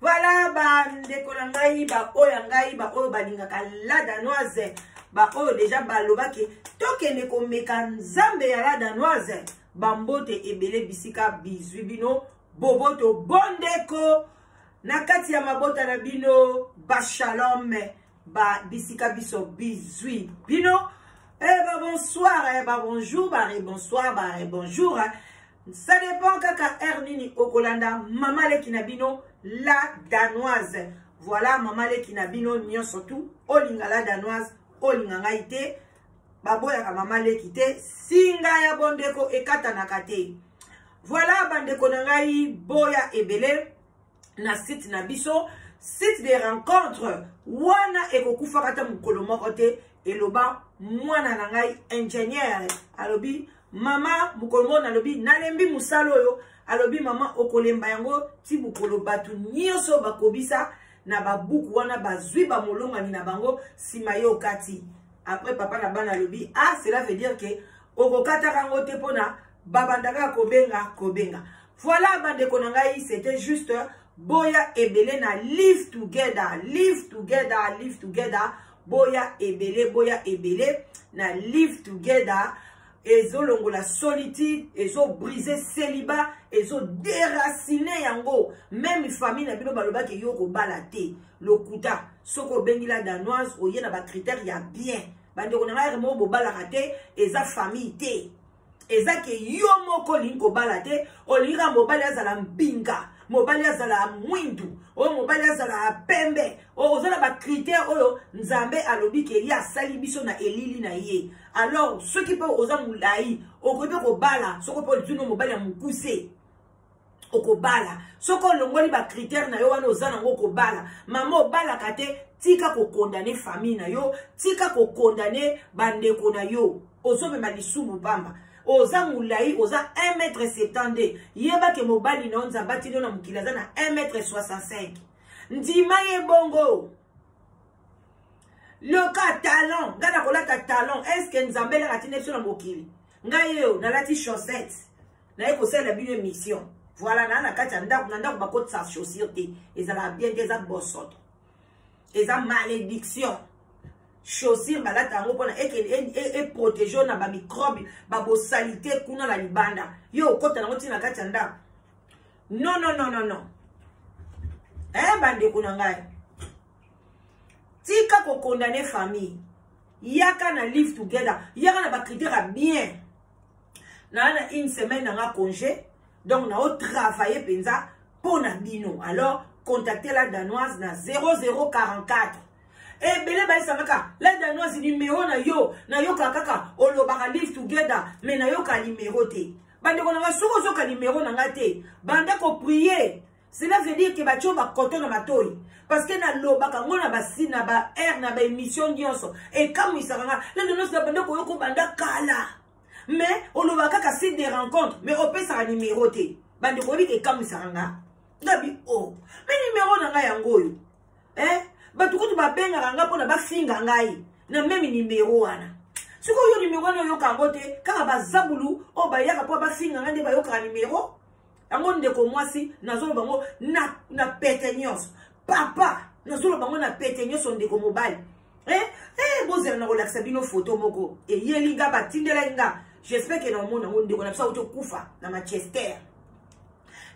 Voilà ba ndeko na ngai ba oyo ngai ba oyo balingaka la danoise ba oyo deja balobaki tokende komeka nzambe ya la danoise bambote ebele bisika bizwi bino boboto bondeko na kati ya mabota na bino bashalom ba bisika biso bizwi bino eh, ba bonsoir eh, ba bonjour ba rebonsoir ba rebonjour eh. Ça dépend kaka heure nini okolanda mama leki na bino la danoise. Voilà mama leki na bino nyonso tout olinga la danoise olinga ngai te baboyaka mama leki te singa ya bondeko ekatanaka te. Voilà bandeko na ngai boya ebele na site na biso site de rencontre wana ekokufaka ata mokolo moko te eloba mwana na ngai ingénieur alobi mama mokolo moko nalobi nalembi mosala oyo alobi mama okolemba yango ti mokolo bato nyonso bakobisa na babuku wana bazwi bamolongani na bango nsima ye okati après papa na bana alobi ah cela veut dire que okokataka yango te mpona babandaka ya kobenga kobenga voilà bandeko na ngai c'était juste boya ebele na live together live together live together boya ebele boya ebele na live together ezolongola solitude ezobrise celiba ezoderacine yango meme famille na bino balobaki yo kobala te lokuta soki obengila danoise oye na bacritère ya bien bandeko na ngai moko bobalaka te eza famille te eza ke yo moko olingi kobala te olingi kaka mobali azala mpinga mobali azala mwindu oyo mobali azala pembe oyo oza na bakritere oyo nzambe alobi ke ye asali biso na elili na ye alors soki mpe oza molai okoki mpe kobala soki mpe olitino mobali ya mokuse okobala soki olongoli bakritere na yo wana oza nango okobala mama obalaka te tika kokondane famille na yo tika kokondane bandeko na yo ozomema lisumu mpamba oza molai oza 1 mètre 72 yeba ke mobali na yo nzambe atino na mokili aza na 1 mètre 65 ndima ye bongo loka talent ngai nakolata talent eske nzambe elaka tina biso na mokili ngai yo nalati chaussette naye kosalela bino emission voilà na na kati ya ndako na ndako bakotisa chaussure te ezalaka bien te eza bosoto eza malédiction chaussure balata yango mpona eprotege e, e, e na bamicrobe babosalite kuna na libanda yo okota nango ntina kati ya ndako non non non non non eh bandeko na ngai tika kokondane famille yaka na live together yaka na bacritère ya bien na na une semaine na nga congé donc na o travailler penza mpo na bino alors contacter la danoise na 0044 ebele bayisanga kaka la danoise numero na yo nayoka kaka olobaka live together me nayoka numero te bandeko na nga soki ozoka numero na nga te banda koprie cela veut dire ke batio bakoto na matoi parce que nalobaka ngo na basi na ba aire na baémission nyonso ekamwisaka nga la danoise na banda koyoko banda kala mais olobaka kaka site de rencontre mais opesaka nimero te bandeko oyebi ke ekamwisaka nga ngabi o oh. mais nimero na ngai yango oyo eh? bato kutu babengaka ngai mpona bafinga ngai na meme nimero wana sikoyo yo nimero wana oyoka yango te kaka bazabulu oyo bayaka mpo bafinga ngai nde bayokaka nimero yango ndeko mwasi nazoloba yango na, na pete nyonso papa nazoloba yango na pete nyonso ndeko mobali eh, eh, bozela na kolakisa bino foto moko eyeli nga batindelai nga j'espère ke naomona yango ndeko na biso auti okufa na manchester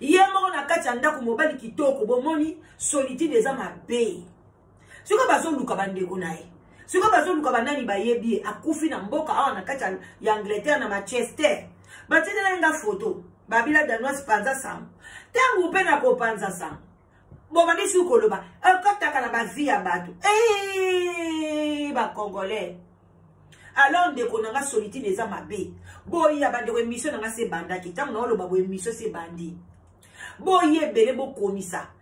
ye moko na kati ya ndako mobali kitoko bomoni solitude eza mabe soki bazoluka bandeko na ye soki bazoluka banani bayebi ye akufi na mboka awa na kati ya angleterre na manchester batindela ye nga foto babila danoise panza sango ntango mpe na kopanza sango bobandi suki koloba ekotaka na bavi ya bato eh, bacongolais alors ndeko na nga solitude eza mabe boye ya bandeko emission na nga se ebandaki ntango naoloba boye emission se ebandi boye ebele bokomisa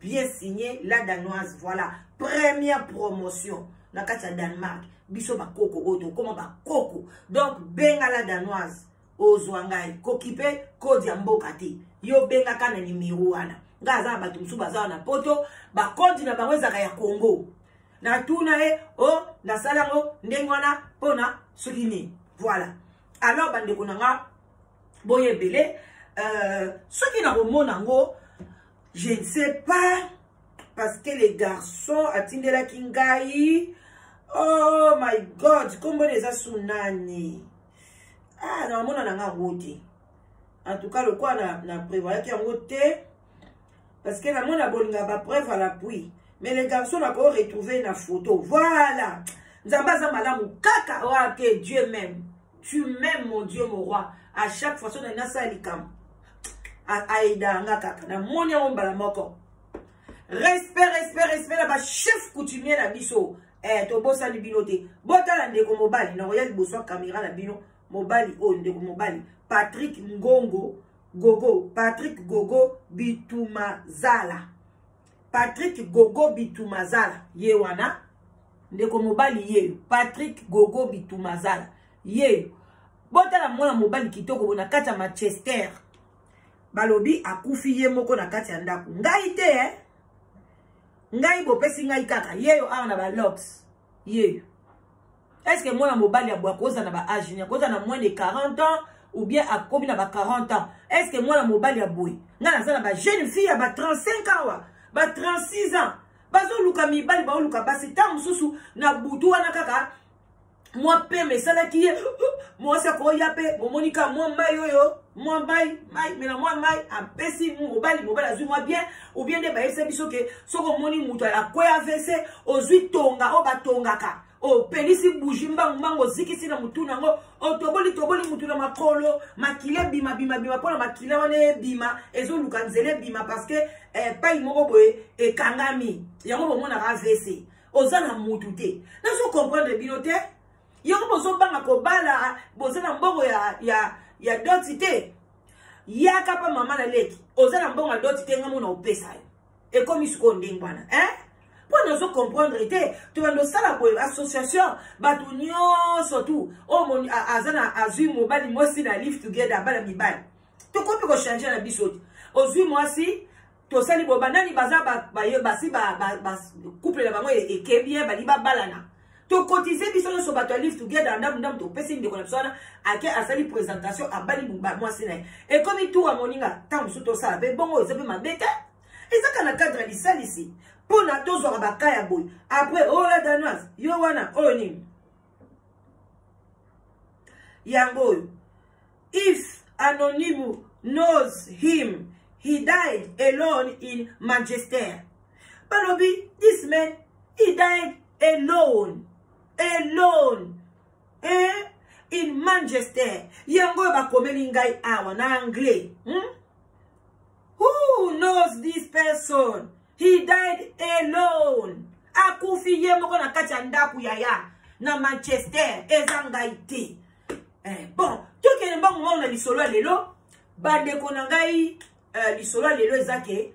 bien signé la danoise voilà première promotion na kati ya danemark biso bakoko oyo tokoma bakoko donc benga la danoise ozwa ngai kokipe kodi ya mboka te yo bengaka na nimero wana ngai aza na bato mosusu baza wana poto bakodi na bango ezalaka ya congo natuna ye o oh, nasala yango ndenge wana mpona soki nini voilà alors bandeko na nga boye ebele euh, soki nakomona yango Je ne sais pas parce que les garçons atindelaki ngai oh my god nkombo eza su nani ah na omona na nga yango te en tout cas lokola na, na prévoyaki yango te parce que namona bolinga bapreuve à l'appui mais les garçons nako retrouve na photo voilà nzambe aza malamu kaka oyo ake dieu même tu m'aimes mon dieu mon roi à chaque fois soki nasala likambo aidaka nga kaka namoni yango mbala moko respect respect respect na bachef coutumier na biso eh, tobosani bino te botala ndeko mobali nakoya liboso ya kamera na bino mobali oyo ndeko mobali patrick ngongo gogo patrick gogo bitumazala patrick gogo bitumazala ye wana ndeko mobali yeyo patrick gogo bitumazala yeyo botala mwana mobali kitoko bo na kati ya manchester balobi akufi ye moko na kati ya ndako ngai te eh? ngai bopesi ngai kaka yeyo awa na balobs yeyo est ce que mwana mobali ya boye akozala na ba age nini akozala na moins de 40 ans ou bien akomi na ba 40 ans est ce que mwana mobali ya boye ngai naza na ba jeune fille ya ba 35 ans wa ba 36 ans bazoluka mibali baoluka basi ntango mosusu na butu wana kaka mwa pema esalaki ye mwasi akoya mpe bomoni ka mwa mai oyo mwa mai mai mela mwa mai apesi mobali mobali azwi mwa bien obien nde bayebisa biso ke soki omoni moto akwea vese ozwi tonga oyo batongaka opelisi buji mbangu mbangu ozikisi na motu na yango otoboli toboli motu na makolo makila ebima bima bima mpo na makila wana ebima ezoluka nzela ebima parceke eh, pai moko boye ekangami yango bomonaka avc oza na motu te nazo comprendre bino te yango bozobanga kobala boza na mbongo ya, ya, ya doti te yaka mpa mama na leki oza na mbongo ya doti te ngamona opesa yo ekomi sikoyo ndenge wana eh? mpo nazo comprendre te tobanda osala boye association bato nyonso tu oyo oh, aza na azwi mobali mwasi na live together bana mibali tokomi kochange na biso te ozwi mwasi tosali boye banani baza basi couple na bango ekebie bali babalana tokotize biso nyonso bato ya live together ndambu ndambu topesi ndeko na biso wana ake asali présentation abali mwasi na ye ekomi tour ya moninga ntango mosusu tosala mpe bongo eza mpe mabe te ezaka na cadre ya lisalisi mpo na tozwaka baka ya boye après ola oh, danoise yo wana oyo oh, nini yango oyo if anonyme knows him he died alone in manchester balobi this man he died alone alone eh? in manchester yango oyo bakomeli ngai awa na anglais hmm? who knows this person he died alone akufi ye moko na kati ya ndako yaya na manchester eza ngai te eh, bon tokende mbango moko na lisolo ya lelo bandeko na ngai eh, lisolo ya lelo eza ke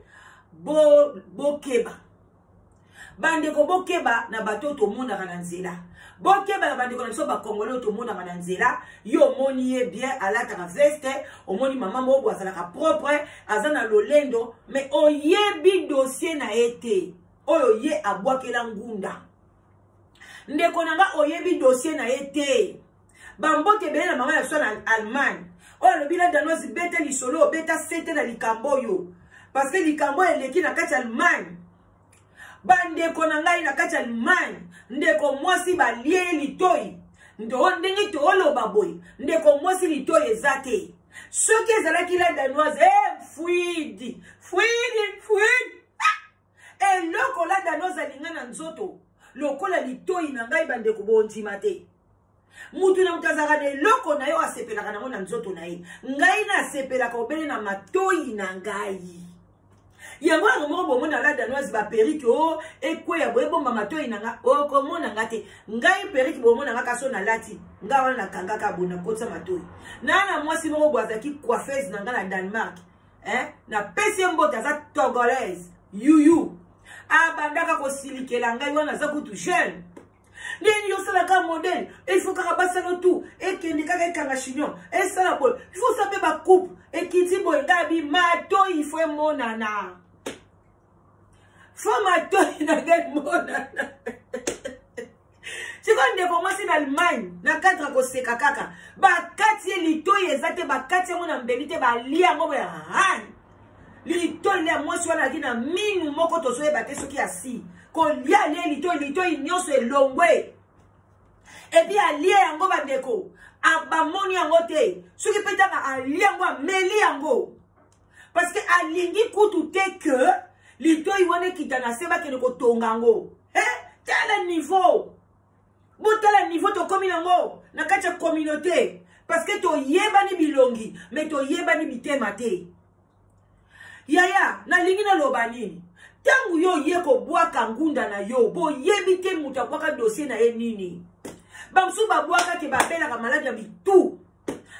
bokeba bo bandeko bokeba na bato oyo tomonaka na nzela bokeba na bandeko na biso bakongole oyo tomonaka na nzela yo omoni ye bien alataka veste omoni mama moko azalaka propre aza na lolendo mais oyebi dossier na ye te oyo ye abwakela ngunda ndeko na nga oyebi dossier na ye te bambote ebele na mama na biso na allemagne oyo alobi na danoise beta lisolo obeta sete na likambo oyo parce que likambo oyo eleki na kati ya allemagne bandeko na ngai na kati ya allemagne ndeko mwasi balie ye litoi ndenge tooloba boye ndeko mwasi litoi eza te soki ezalaki la danoise e eh, fuidi fuidi fuidi ah! eloko la danoise alinga na nzoto lokola litoi na ngai bandeko bondima te motu na moto azalaka na eloko na ye oyo asepelaka nango na nzoto na ye ngai nasepelaka obele na matoi na ngai yango yango moko bomona la danoise baperike o ekweya boye bomba matoi na nga okomona nga te ngai perike bomona nga kaso nalati ngai wana nakangaka bo nakotisa matoi na na mwasi moko bo azalaki coiffeuse na nga na danemark eh? napesi ye mbote aza togolaise yuyu abandaka kosilikela ngai wana aza kutu jeune ndeni yosala kaka modele il faut kaka basala tout ekende kaka ekanga chignon esala boye il faut osape bacoupe ekiti boye gabi matoi il faut emonana fo matoi na nde emonana sikoyo ndeko mwasi na allemagne na kadre ya koseka kaka bakati ye litoi eza te bakati yango na mbeli te balia yango boye litoi nde ya mwasi wana alaki na minu moko tozoyeba te soki asi kolia lie litoi litoi nyonso elongwe epi alie yango bandeko bamoni yango te soki mpe ntanga alie yango ameli yango parce que alingi kutu te ke litoi wana ekita na se bakende kotonga yango tala niveau botala niveau tokomi nango na kati ya communauté parce que toyebani bilongi me toyebani bitema te yaya nalingi naloba nini ntango yo oye kobwaka ngunda na yo boyebi te moto abwaka dosie na ye nini bamosusu babwaka te babelaka maladi ya bitu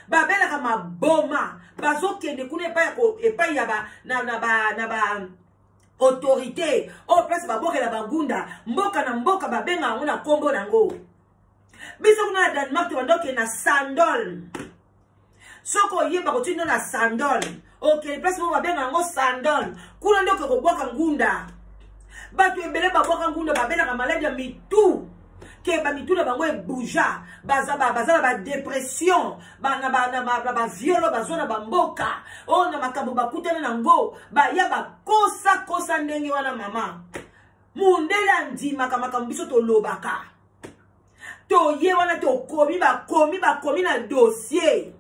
babelaka maboma bazokende kuna epai ya ba, na, na ba, na ba autorité oyo place babokela bagunda mboka na mboka babenga yango na nkombo na yango biso kuna na danemark tobanda okende na sandol soki oyeba kotindi no na sandol okende place moko babenga yango sandol kuna nde oke kobwaka ngunda bato ebele babwaka ngunda babelaka maladi ya mitu ke bamitu na bango ebouja baza na badepression na baviolo bazwa na bamboka oyo oh, na makambo bakutana na yango baya bakosakosa ndenge wana mama mondele andimaka makambo biso tolobaka toye wana tokomi bakomi bakomi na dossier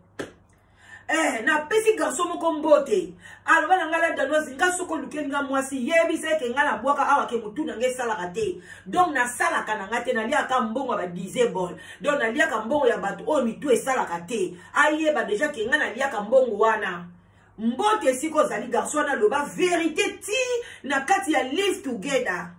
eh, napesi garso moko mbote aloba na ngai la danoise nga soki olukeli nga mwasi yebisa ete ngai nabwaka awa ke motu na ngai esalaka te donc nasalaka na ngai te naliaka mbongo ya badisable donc naliaka mbongo ya bato oyo mitu esalaka te ayeba deja ke ngai naliaka mbongo wana mbote esika ozali garso wana aloba verite ti na kati ya live together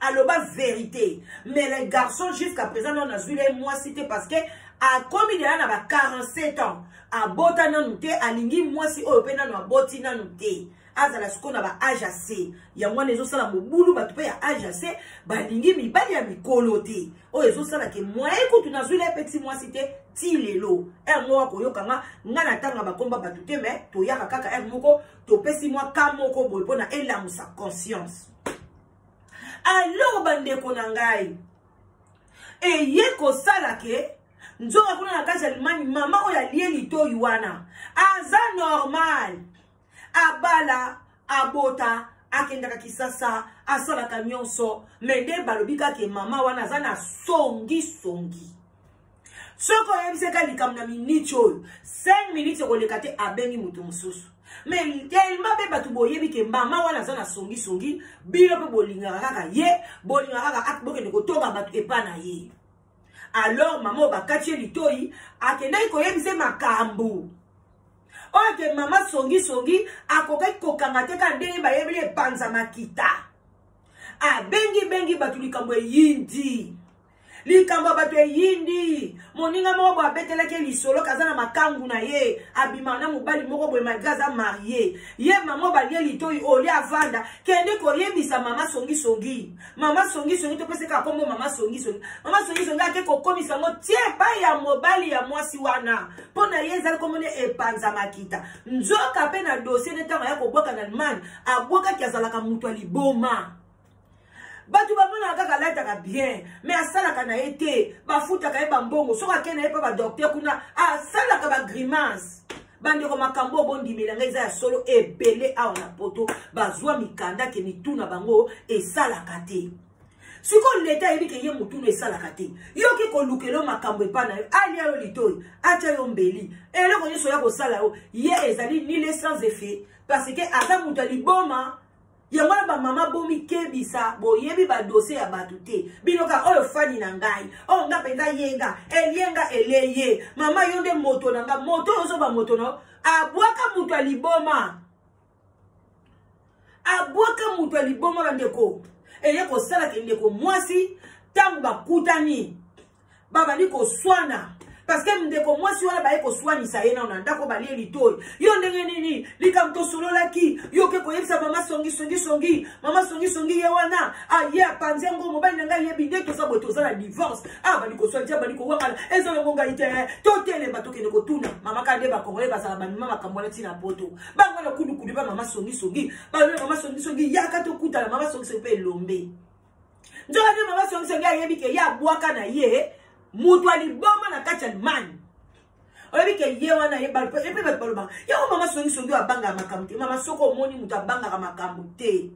aloba verité mais le garçon jusqu'à présent nano nazwila ye mwasi te parce que akomi deya na ba 47 ans abota nanu te alingi mwasi oyo mpe nanu aboti nanu te azala sikoyo na ba age ase yango wana ezosala mobulu bato mpe ya age ase balingi mibali ya mikolo te oyo ezosala ke moyen kutu nazwila mpe ti mwasi te ti lelo ere moko akoyoka nga nga natanga bakomba bato te me toyaka kaka ere moko topesi mwa ka moko boye mpo na elamusa conscience alors bandeko na ngai eye kosala ke nzoka kuna na kati ya limani mama oyo alie litoi wana aza normal abala abota akendaka kisasa asalaka nyonso me nde balobi kake mama wana aza na songisongi songi. soki oyebisi ka likambo na miniti oyo 5 miniti ekoleka te abengi moto mosusu me telema mpe bato boyebi ke mama wana aza na songisongi bino mpe bolingaka kaka ye bolingaka kaka ah, bokende kotonga bato epa na ye alors mama oyo bakati ye litoi akendaki koyebisa ye makambo oyo ke mama songisongi akokaki kokanga te kaka ndenge bayebeli epanza makita abengibengi bato likambo eyindi likambo ya bato eyindi moninga moko boye abetelaki ye lisolo kaza na makangu na ye abima na mobali moko boye malgre aza marie ye mama balie litoi olie avanda kende koyebisa mama songisongi mama songisongi topesi kaka kombo mama songisongi mama songisongi ake kokomisa yango tie epai ya mobali ya mwasi wana mpo na ye ezali komona epanza makita nzoka mpe na dosie nde ntango aya kobwaka na allemagne abwakaki azalaka moto ya liboma bato bamonaka kaka alataka bien me asalaka na ye te bafutaka ye bambongo soki ake na ye mpe badokter kuna asalaka bagrimace bandeko makambo oyo bondimela ngai eza ya solo ebele awa na poto bazwa mikanda ke mituna bango esalaka te sikoyo leta ayebi ke ye motuna esalaka te yoki kolukela makambo epai na yo alia yo litoi atya yo mbeli eloko nyonso ya kosala yo ye ezali nile sans effet parce que aza moto ya liboma yango wana bamama bomikebisa boyebi badose ya bato te bino kaka oyo fani na ngai oyo nga mpenza yenga elienga eleye mama yo nde moto na nga moto oyo ozoba moto na abwaka moto ya liboma abwaka moto ya liboma bandeko eye kosalaka ndeko mwasi ntango bakutani babandi koswana parce que ndeko mwasi wana baye koswanisa ye nao na ndako balie litoi yo ndenge nini likambo tosololaki yo oke koyebisa mama songisongisongi mama songisongi ye wana aye apanzi yango mobali na ngai yebi nde toza boye toza na divorce a ah, bandi koswanisa bandi kowangana eza yango ngai te eh. totelema tokende kotuna mama ka nde bakongole bazala bamima makambo wana ntina poto bango na kudukudi ba mama songisongi balola mama songisongi yaka tokutana mama songisongi mpe elombe nzoka nde mama songisongi ayebi ke ye abwaka na ye moto ya liboma na kati ya allemagne oyebi ke ye wana ye bato mpe bato balobaka yango mama songisongi oyo abangaka makambo te mama soko omoni moto abangaka makambo te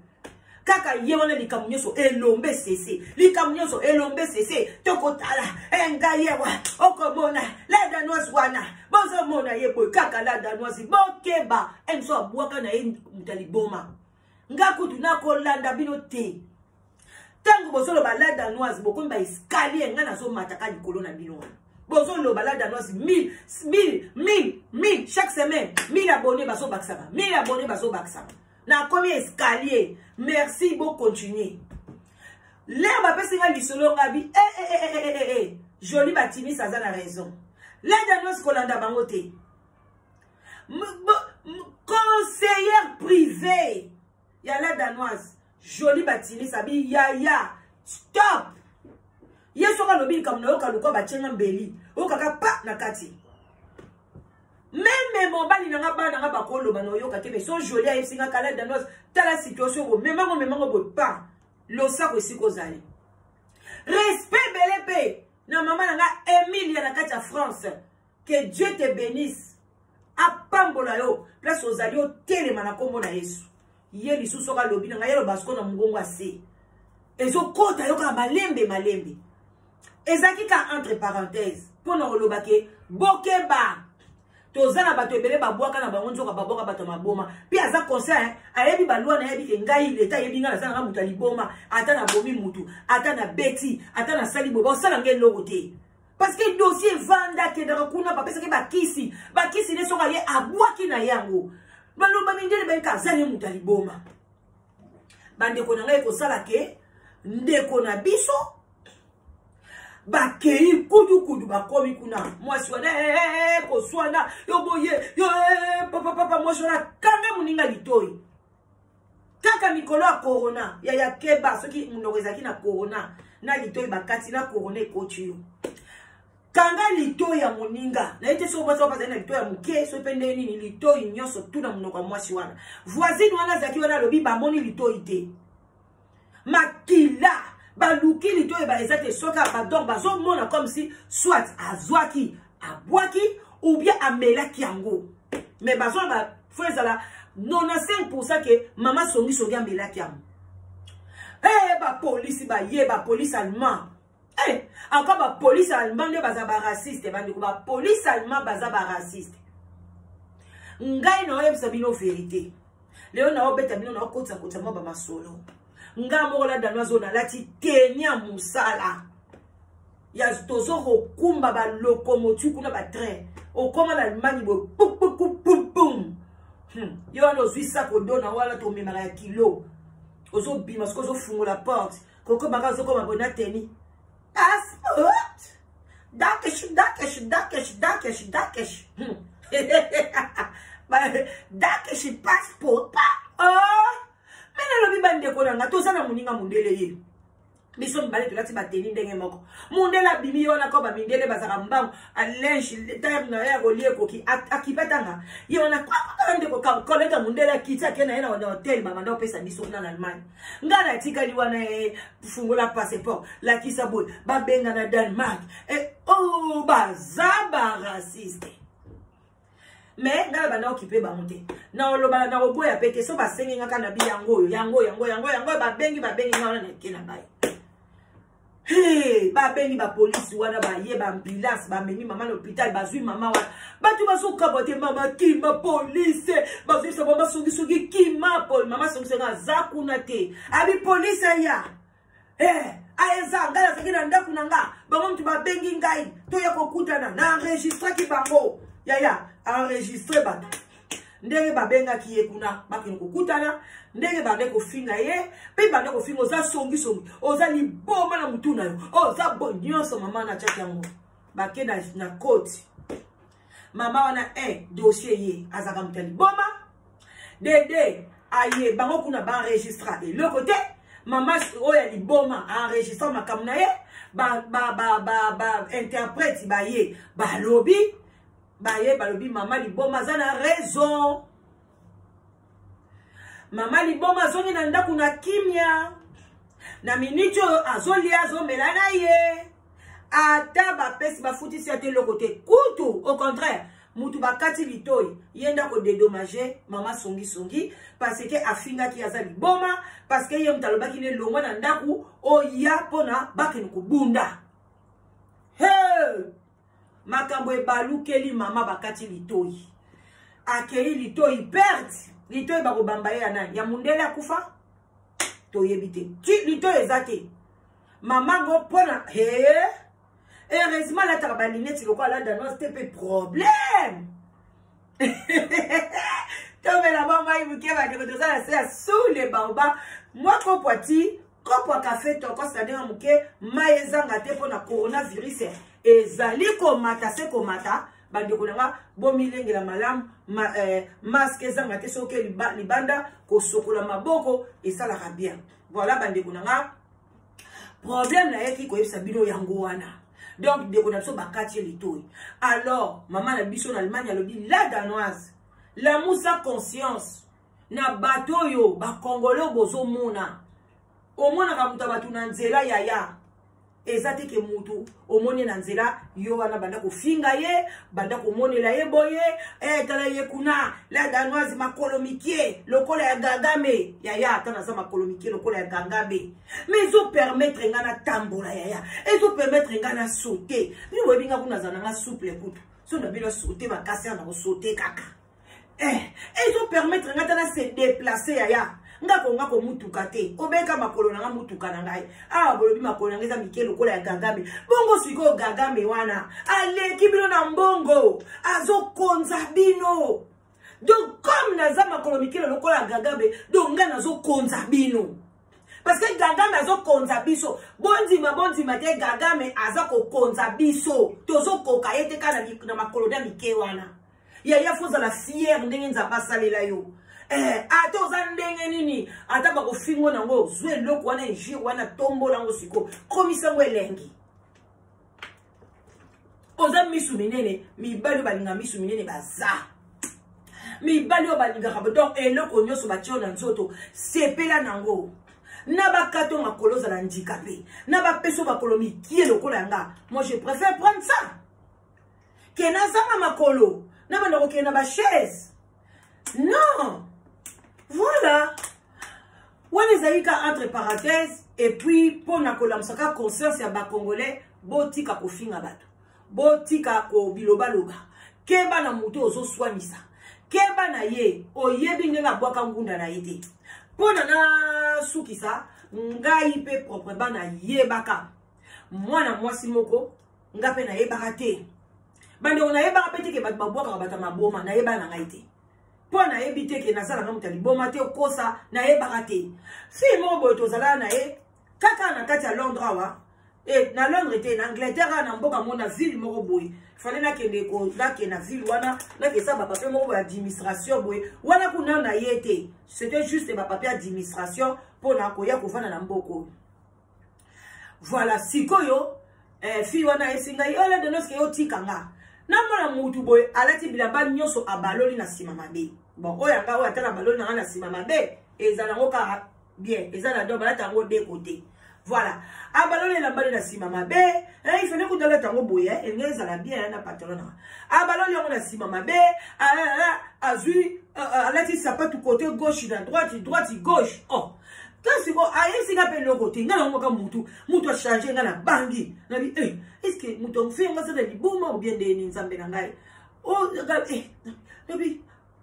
kaka ye wana likambo nyonso elombe sese likambo nyonso elombe sese tokotala eh, ngai yewa okomona la danoise wana bozomona ye boye kaka la danoise bokeba enso abwaka na ye moto ya liboma nga kutu nakolanda bino te ntango bozoloba la danoise bokomi ba escalier ngai nazomataka likolo na bino wana bozoloba la danoise 1000 1000 1000 1000 chaque semaine 1000 abonné bazobakisaka 1000 abonné bazobakisaka nakomi escalier merci bocontinue lere bapesi ngai lisolo ngabi e eh, e eh, e eh, e e joli batimis aza na raison la danoise kolanda bango te conseillère privée ya la danoise jolie batilisa bi yaya stop ye soki alobi likambo na yoka lokwa batyenga mbeli okaka pa na kati meme mobali na nga bana nga bakoloba na oyoka te mais so jolie ayebisi nga kala danoise tala situation bo memango memango bo pa losako esika ozali respect bele mpe na mama na nga emilia na kati ya france que dieu te benisse apambola yo place ozali otelema na nkombo na yesu ye lisusu soki alobi na ngai yaloba siko na mongongo ya se ezokota yo kaka malembe malembe ezalaki ka entre parenthèse mpo na koloba ke bokeba toza na bato ebele babwaka na bango nzoka babwaka bato ya maboma mpe aza conseil ayebi balwa na yebi ke ngai leta ayebi ngai naza na ngai moto ya liboma ata nabomi motu ata nabeti ata nasali boba osala ngai eloko te parce que dossier evanda akendaka kuna bapesaki bakisi bakisi nde soki aye abwaki na ye yango baloba mindele bayika aza ne moto ya liboma bandeko na ngai kosala ke ndeko na biso bakei kudukudu bakomi kuna mwasi wana eh, eh, eh, koswana yo boye yo papapapa mwasi wana kanga moninga litoi kaka mikolo ya corona ya ya keba soki munoko ezalaki na corona na litoyi bakati na corona ekoti yo kanga litoyi ya moninga naye te soki mwasi wako azali na litoyi ya moke soki mpe ndenge nini litoyi nyonso tu na monoko ya mwasi wana voisine wana azalaki wana alobi bamoni litoyi te makila baluki lito oyeba eza te soki abador bazomona comme si soit azwaki abwaki ou bien amelaki yango mais bazona bafo ezala 95 pourcent ke mama songisongi amelaki yango e eh, bapolisi baye bapolisi allemand Hey, eh, encore ba police allemand nde baza ba raciste bandeko ba police allemand baza ba raciste ngai na oyebisa bino verite lelo na obeta bino na okotisa kotisa mwa bamasolo ngai moko la danoise oyo nalati teni ya mosala ya tozo kokumba balokomotu kuna batrain okoma na allemagne boye pupukupupum hmm. yo wana ozwi sako dona wana tomemaka ya kilo ozobima soki ozofungola porte kokoma ka ozokoma boye na teni passport dakesh dakesh dakesh dakesh dakesh hmm. dakesh passport pa oh. me nalobi bandeko na nga toza na moninga mondele ye biso mibale tolati bateni ndenge moko mondele abimi ye wana koba mindele bazaka mbango alinge time na ye ya kolia ekoki akipatanga ye wana kaka ndeko koleka mondele akiti ake na ye na hotel babanda kopesa biso kuna na allemagne nga natikali wana ye eh, fungola passeport lakisa boye babenga na danemark e eh, o oh, baza baraciste mais nga banda okipe bango te na olobana na koboya mpe te so basengi nga kanabi yango oyo yango yango yango yango babengi babengi nga wana nake na baye Hey, babengi bapolisi wana baye baambulance bamemi mama na hôpital bazwi mama wana bato bazokaba te mama kima polise bazoyebisa bango basongisongi kima poli mama songisongi aza kuna te abi polisi aya hey, eh, aeza ngai nazalaki na ndako na nga bango moto babengi ngai toya kokutana na enregistraki bango yaya enregistre bato ndenge babengaki ye kuna bakende kokutana ndenge bande kofinga ye mpe bande kofinga oza songisongi oza liboma na motu na yo oza bo nyonso mama na tyaki yango bake na, na koti mama wana un eh, dossier ye azalaka moto ya liboma dede aye bango kuna baenregistra eloko te mama oyo ya liboma aenregistra makambo na ye bainterprete ba, ba, ba, ba, baye balobi baye balobi mama liboma aza na raison mama liboma azongi na ndako na kimya na miniti oyo azolia azomela na ye ata bapesi bafutisi ata eloko te kutu au contraire mutu bakati litoi ye nde akodedommage mama songisongi parce ke afingaki aza liboma parce ke ye moto alobaki ne longwa na ndako oya mpona bakende kobunda hey! makambo ebalukeli mama bakati litoi akei litoi perte litoi bakobamba ye ya nani ya mondele akufa toyebi te ti litoi eza te mama ngo mpona hee heureusement alataka balineti lokola alanda noise te mpe problème tomela bamai moke bandeko toza na se ya sous le baoba mwa kopo ati kopo ya kafe tokos na ndenge moke mai ezanga te mpo na coronavirus ezali komata se komata bandeko na nga bomilengela malamu ma, eh, maske ezanga te soki liba, libanda kosokola maboko esalaka bien voilà bandeko na nga problème na yaki koyebisa bino yango wana donc ndeko na biso bakati ye litoi alors mama na biso na allemagne alobi la danoise lamusa conscience na bato oyo bakongole oyo bozomona omonaka moto ya bato na nzela yaya eza te ke mutu omoni na nzela yo wana banda kofinga ye banda komonela ye boye eh, tala ye kuna la danoise makolo mikie lokola ya gangame yaya ata naza makolo mikie lokola ya gangame ma ezopermetre ngai natambola yaya ezopermetre ngai na saute bino boyebi ngai kuna aza na ngai souple kutu so na bino asaute makasi ana kosaute kaka eh ezo permettre nga tana se déplacer yaya nga konga ko mutuka te obeka makolo na nga mutuka na ngai awa bolobi makolo na nga eza mike lokola ya gagame bongo sikoyo gagame wana aleki bino na mbongo azokonza bino donc comme naza makolo mikele lokola ya gagame donc nga nazokonza bino parce que gagame azokonza biso bondima bondima te gagame aza kokonza biso tozokoka ye te kaka na makolo na mike wana yaya fo ozala fiere ndenge nzambe asalela yo eh, ata oza ndenge nini ata bakofingo nango zwa eloko wana injure wana tombola yango sikoyo komisa yango elengi oza misu minene mibali oyo balinga misu minene baza mibali oyo balingaka donc eloko nyonso batye yo na nzoto sepela nango na bakato makolo ozala handikape na bapeso makolo mikie lokola yanga moi je préfère prendre ça ke nazanga makolo nabanda kokende na bachaise non voilà wana ezali ka entre parenthèse epuis mpo na kolamusa ka conscience ya bacongolais botika kofinga bato botika kobilobaloba keba na moto ozoswanisa keba na ye oyebi ndenge abwaka ngunda na ye te mpo na nasukisa ngai mpe propre bana yebaka mwana mwasi moko nga mpe nayebaka te bandeko nayebaka mpe te ke bato babwakaka bato ya maboma nayebaka na ngai te mpo nayebi te ke naza nanga moto ya liboma te okosa nayebaka te fille moko boye tozalaka na ye kaka na kati ya londres awa e, na londres te na angleterre awa na mboka moko na ville moko boye fale nakende nakende na ville wana nakesa bapapier moko boye administration boye wana kuna na ye te c'était juste bapapier administration mpo na koya kovanda na mboka oyo voilà sikoyo eh, fille wana esi ngai yo la donoske yo tika nga namona mutu boye alati bilamba nyonso abaloli na nsima mabe bon oyo anga oyo ata na baloli na nga na nsima mabe ezala yango kaka bien eza na do balata yango de kote voilà abaloli elamba nde na nsima mabe eh, ifele kutu alata yango boye eh, elingi ezala bien eh, na patron nanga abaloli yango na nsima mabe ah, ah, ah, azwi alati sapatu kote gauche na droite droite gauche oh kasi sikoyo ayebisi nga mpe eloko te nga nango kaka motu motu achange nga na bangi nabi e eh, estce motu akofe yanga aza na liboma obie ndeni nzambe na ngai oh, eh, nabi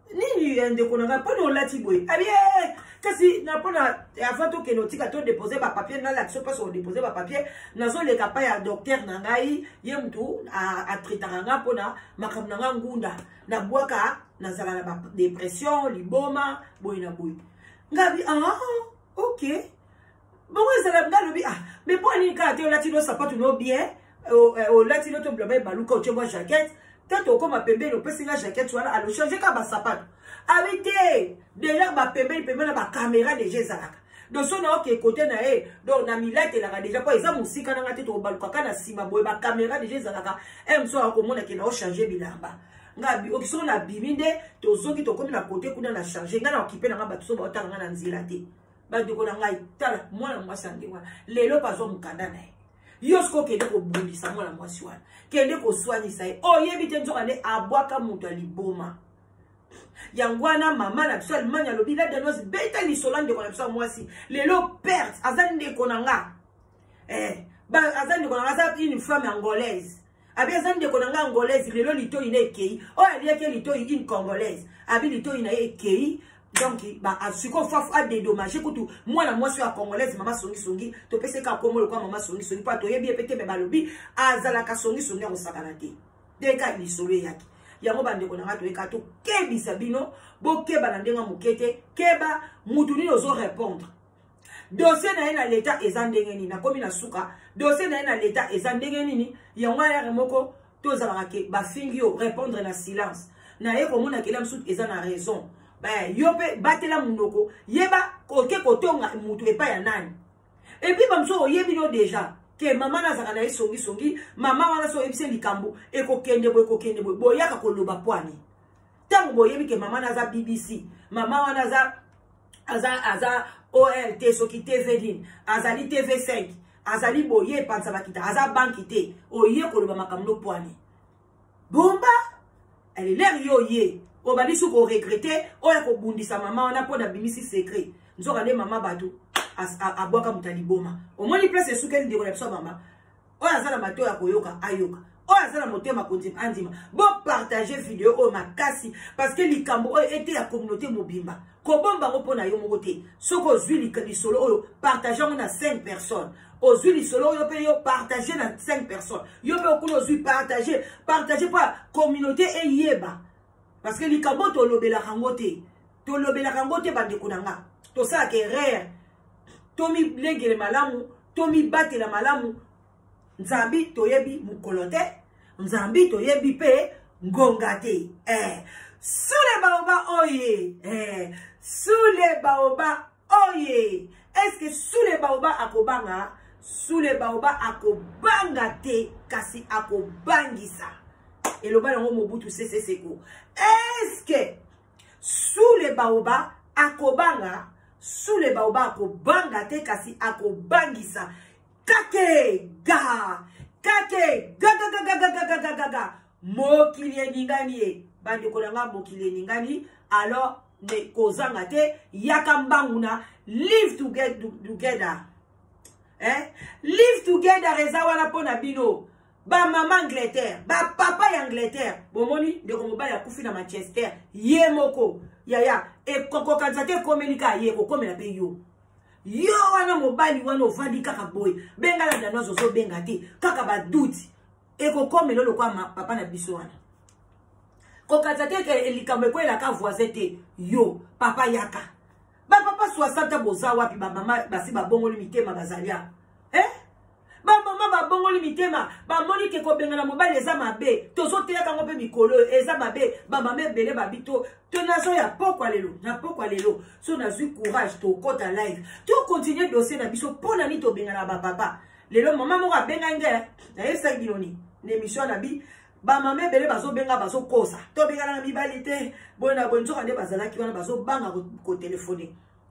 nini ya ndeko na ngai mpona olati boye abi eh, kasi na mpona avant tokende otika todepose bapapier nalakisa mpasi odepose bapapier nazoleka mpa ya docteur na ngai ye motu atraitaka nga mpona makambo na ngai ngunda nabwaka nazala na badepression liboma boye na boye ngabi ah ok bongo ezala nga alobi ah mais mpo anini kaka te olati no sapatu no bien olati no to bilamba ebaluka otye mwa jaquette te tokoma pembeni opesi nga jaquette wana alochange kaka basapatu abi ah te deja bapembeni pembeni na bakamera deja ezalaka donc so naoke kote na ye donc na milatelaka deja mpo eza mosika na ngai te tokobalukaka na nsima boye bakamera deja ezalaka eh, mso akomona ke naochange bilamba nga okiso na bimi nde tozoki tokomi na kote kuna na charge nga na okipe na nga bato so baotaka nga na nzela te bandeko na ngai tala mwana mwasi yange wana lelo bazwa mokanda na ye yo sikoyo kende kobundisa mwana mwasi wana kende koswanisa ye oyebi oh, te nzoka nde abwaka moto ya liboma yango wana mama na biso allemagne alobi la danoise beta lisolo ndeko na biso ya mwasi lelo perte aza ndeko na nga eh, aza ndeko na nga aza une femme angolaise abi aza ndeko na nga angolaise lelo litoi na ekei oyo aliaki ye litoi une congolaise abi litoi na ye ekei donc sikoyo fafu adedommage kutu mwana mwasi oyo ya congolaise mama songisongi topesi kaka kombo lokola mama songisongi mpo toyebi ye mpe te me balobi azalaka songisongi ya kosakana te teka lisolo eyaki yango bandeko na ngai toyeka tokebisa bino bokeba na ndenge moke te keba motu nini ozo répondre dossier na ye na leta eza ndenge nini nakomi na suka dossier na ye na leta eza ndenge nini yango ayare moko tozalaka ke bafingi yo répondre na silence naye komona kela mosusu eza na raison yo mpe batela monoko yeba oke kotonga motu epai ya nani epuis bamosusu oyebi no deja ke mama nazalaka na ye songisongi mama wana so oyebisi likambo ekokende boye ekokende boye boyaka koloba pwani ntango boyebi ke mama naza bbc mama wana aza aza aza ol te soki tv nini azali tv 5 azali boye epanza bakita aza banki te oye koloba makambo lopwani bomba elelere yo oye obandi suka oregrete oyo akobundisa mama wana mpo nabimisi secret nzoka nde mama bato abwaka moto ya liboma omoni place esukeli ndeko na biso ya mama oyo aza na bato ya koyoka ayoka oyo aza na motema kondima andima bopartage video oyo makasi parce que likambo oyo eteya communauté mobimba kobomba yango mpo na yo moko te soki ozwi lisolo oyo partage yango na 5 personnes ozwi lisolo oyo mpe yo partage na 5 personnes yo mpe okuna ozwi partage partage mpo ya communauté eyeba parce que likambo tolobelaka yango te tolobelaka yango te bandeko na nga tosalaka erreur tomilengele malamu tomibatela malamu nzambi toyebi mokolo te nzambi toyebi mpe ngonga te eh. sule baoba oye eh. sule baoba oye eske sule baoba akobanga sule baoba akobanga te kasi akobangisa eloba yango mobutu seseseko eske sous le baoba akobanga sous le baoba akobanga te kasi akobangisa kake ga kake gagagagagagagagaga mokili eningani ye bandeko na ngai mokili eningani alors ne kozanga te yaka mbangu na live together eh? live together eza wana mpo na bino bamama angleterre bapapa ya angleterre bomoni ndeko mobali akufi na manchester ye moko yaya ekokokanisa te ekomeli kaka ye ekokomela mpe yo yo wana mobali wana ovandi kaka boye benga na danoise ozobenga te kaka baduti ekokomela lokola papa na biso wana kokanisa te ke likambo ekwelaka voisin te yo papa yaka ba papa 60 boza wapi ba mama basi babongoli mitema bazalia eh bamama babongoli mitema bamoni ke kobengana mobali eza mabe tozoteyaka yango mpe mikolo oyo eza mabe bamama ebele babi to to nazo ya pokwa lelo na pokwa lelo so nazwi courage tokɔta live tokontinue dosie na biso mpo na nini tobengana bapapa lelo mama moko abengai ngai nayebisaki bino nini na émission na bi bamama ebele bazobenga bazokosa tobengana na mibali te boye na boye nzoka nde bazalaki wana bazobanga kotelefone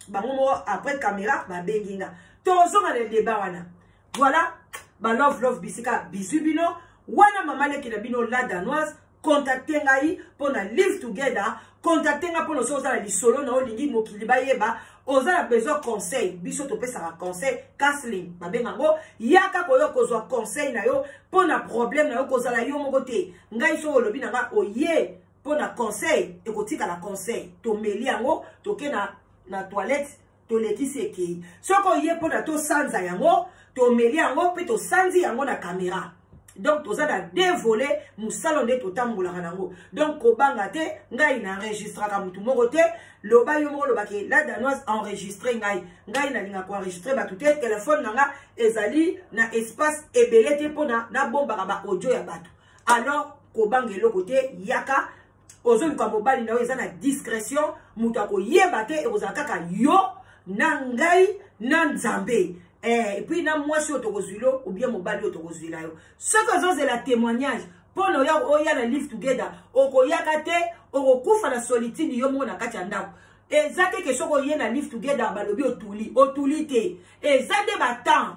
bango moko après caméra babengi nga tozonga na deba wana voilà balove love bisika bizwi bino wana mama leki na bino la danoise contacte ngai mpo na live together contacte nga mpo loso ozala lisolo na olingi mokili bayeba oza na besoin conseil biso topesaka conseil casling babenga yango yaka koyo kozwa conseil na yo mpo na problème na yo kozala yo moko te ngai soki olobi na ngai oye mpo na conseil ekotikala conseil tomeli yango toke na, na toilette tolekisi ekei soki oye mpo na tosanza yango tomeli yango mpe tosanzi yango na kamera donc toza na deux volet mosala nde totambolaka nango donc kobanga te ngai na enregistraka motu moko te loba yo moko lobake la danoise enregistre ngai ngai nalinga koenregistre bato te telefone na nga ezali na espace ebele te mpona nabombaka baaudio ya bato alors kobanga eloko te yaka ozoluka mobali na yo eza na discrétion moto akoyeba te ekozala kaka yo na ngai na nzambe eh, epuis na mwasi oyo tokozwilo obien mobali oyo tokozwila yo soki ozozela témoignage mpo na oya oya na live together okoyaka te okokufa na solitude yo moko na kati ya ndako eza te ke soki oye na live together balobi otuli otuli te eza nde batemps